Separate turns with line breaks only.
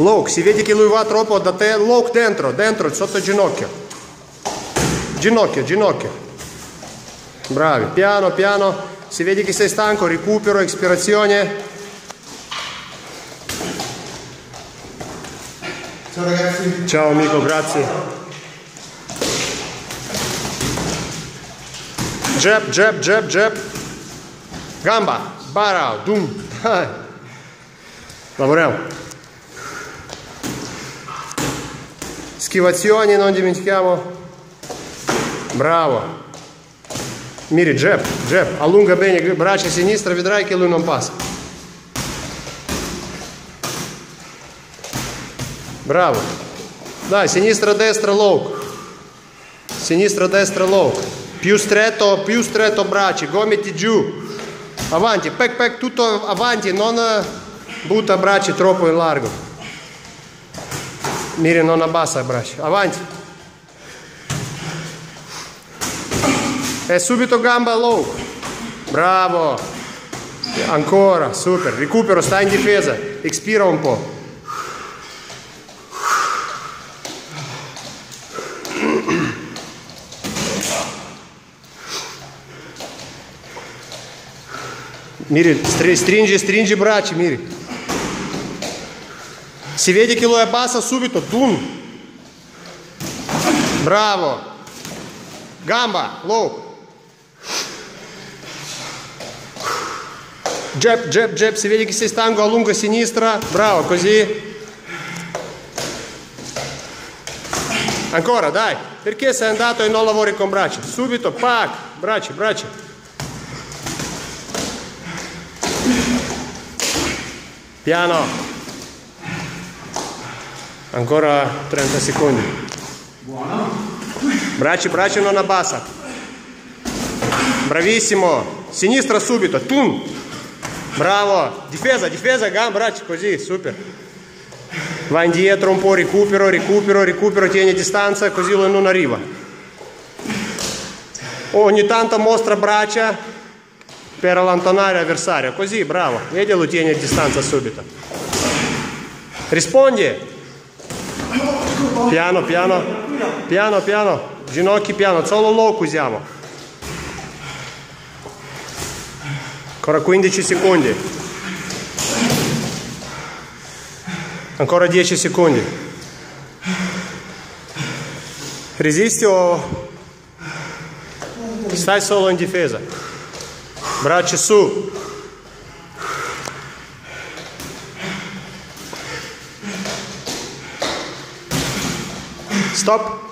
Low, si vede che lui va troppo da te, low dentro, dentro, sotto ginocchio. Ginocchio, ginocchio. Bravi, piano, piano. Si vede che sei stanco, recupero, espirazione.
Ciao ragazzi.
Ciao amico, grazie. Jab, jab, jab, jab. Gamba, bara, dum. Lavoriamo. Schivazioni, non dimentichiamo. Bravo. Miri, jab, jab. Allunga bene braccia sinistra, vedrai che lui non passa. Bravo. Dai, sinistra, destra, low. Sinistra, destra, low. Più stretto, più stretto braccia, gomiti giù. Avanti, pec, pec, tutto avanti, non butta braccia troppo in largo. Miri, non abbassa braccia. Avanti. E subito gamba low. Bravo. Ancora, super. Recupero, sta in difesa. Expira un po'. Miri, stringi, stringi i braccia, Miri. Si vede che lo abbassa subito, tum. Bravo. Gamba, low. Jab, jab, jab, si vede che sei stanco, a sinistra. Bravo, così. Ancora, dai. Perché sei andato e non lavori con braccia? Subito, pac, braccia, braccia. Piano. Ancora 30 secondi.
Buono.
Braccia, braccia non abbassa. Bravissimo. Sinistra subito. Tum. Bravo. Difesa, difesa, gamba, braccia, così, super. Va indietro un po', recupero, recupero, recupero, tieni distanza, così lui non arriva. Ogni tanto mostra braccia per allontanare l'avversario. Così, bravo. Vedi, lo tieni a distanza subito. Rispondi. Piano, piano. Piano, piano. Ginocchi piano. Solo low usiamo. Ancora 15 secondi. Ancora 10 secondi. Resisti o stai solo in difesa? Braccia su. Stop.